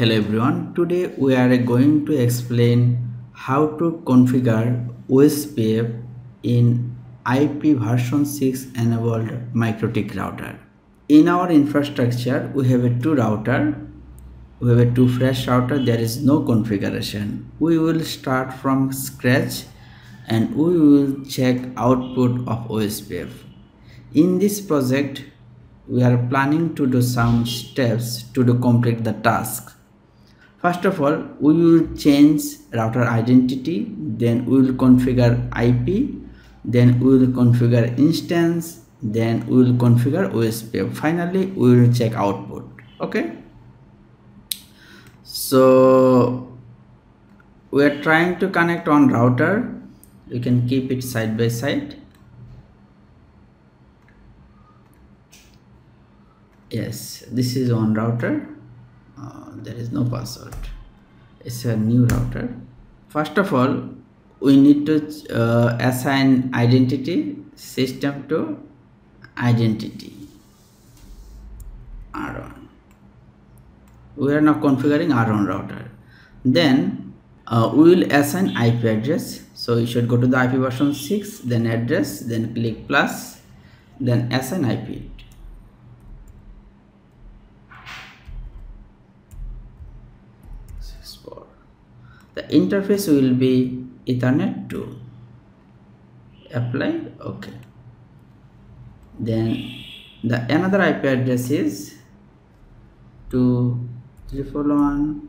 Hello everyone, today we are going to explain how to configure OSPF in IP version 6 enabled MikroTik router. In our infrastructure, we have a two router, we have a two fresh router, there is no configuration. We will start from scratch and we will check output of OSPF. In this project, we are planning to do some steps to do complete the task First of all, we will change router identity, then we will configure IP, then we will configure instance, then we will configure OSPF. Finally, we will check output. Okay. So we are trying to connect on router. You can keep it side by side. Yes, this is on router uh, there is no password. It's a new router. First of all we need to uh, assign identity system to identity. R1 we are now configuring r1 router. Then uh, we will assign ip address. So you should go to the ip version 6 then address then click plus then assign ip the interface will be ethernet 2 apply okay. Then the another ip address is 2 341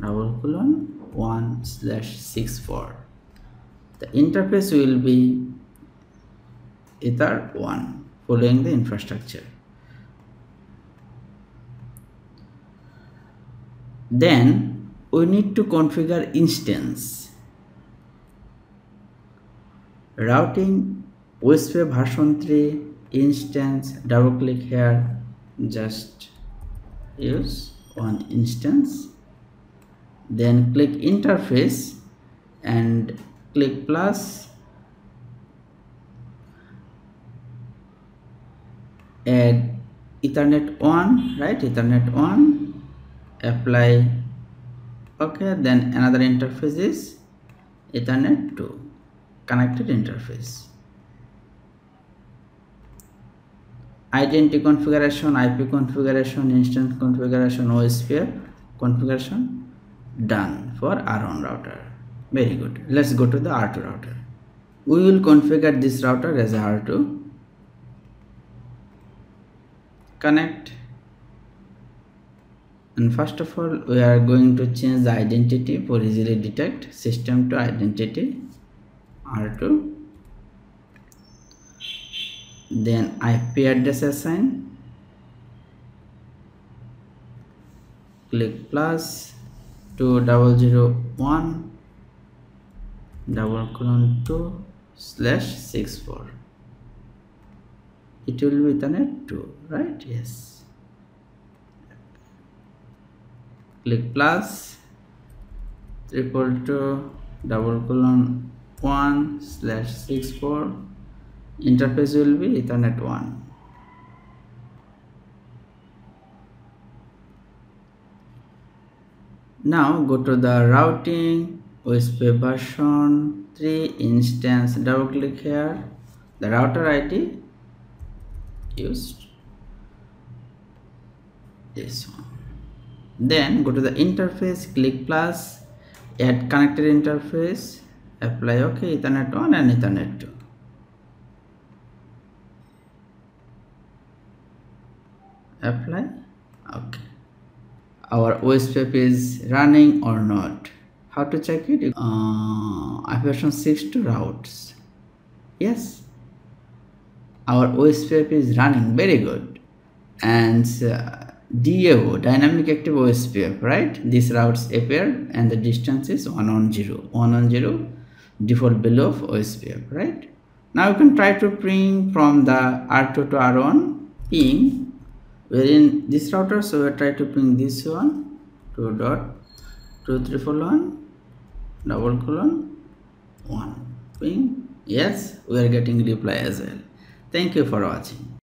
double colon 1 slash 64 the interface will be ether 1 following the infrastructure. Then we need to configure instance. Routing OSPF version 3 instance double click here just use one instance. Then click interface and click plus. Add ethernet 1 right? Ethernet 1 apply okay then another interface is ethernet 2 connected interface. Identity configuration ip configuration instance configuration ospf configuration done for r1 router. Very good. Let's go to the r2 router. We will configure this router as r2 connect and first of all we are going to change the identity for easily detect system to identity r2 then ip address assign. Click plus to double zero one double colon two slash six four. It will be ethernet 2 right? Yes click plus triple two double colon 1 slash 64 interface will be ethernet 1 now go to the routing OSPF version 3 instance. Double click here. The router ID used. This one then go to the interface click plus add connected interface apply ok ethernet 1 and ethernet 2 apply okay our OSPF is running or not? How to check it? Uh, version 6 to routes. Yes. Our OSPF is running. Very good. And uh, DAO, dynamic active OSPF, right? These routes appear and the distance is 1 on 0. 1 on 0, default below of OSPF, right? Now you can try to ping from the R2 to R1 ping wherein this router, so we try to ping this one 2 dot 2341 double colon 1 ping yes we are getting reply as well thank you for watching